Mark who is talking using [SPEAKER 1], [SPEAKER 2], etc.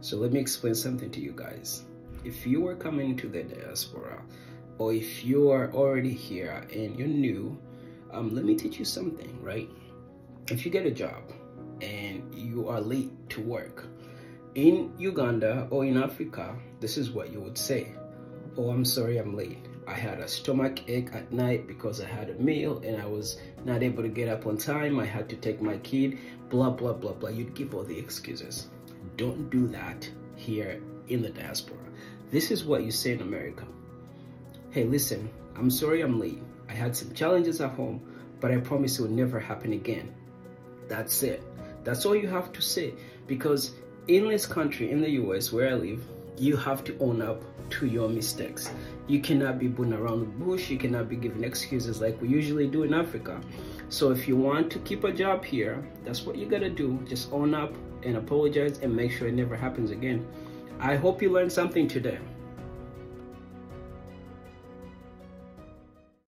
[SPEAKER 1] So let me explain something to you guys. If you are coming to the diaspora, or if you are already here and you're new, um, let me teach you something, right? If you get a job and you are late to work in Uganda or in Africa, this is what you would say. Oh, I'm sorry, I'm late. I had a stomach ache at night because I had a meal and I was not able to get up on time. I had to take my kid, blah, blah, blah, blah. You'd give all the excuses. Don't do that here in the diaspora. This is what you say in America. Hey, listen, I'm sorry I'm late. I had some challenges at home, but I promise it will never happen again. That's it. That's all you have to say. Because in this country, in the US where I live, you have to own up to your mistakes. You cannot be born around the bush. You cannot be giving excuses like we usually do in Africa. So if you want to keep a job here, that's what you gotta do. Just own up and apologize and make sure it never happens again. I hope you learned something today.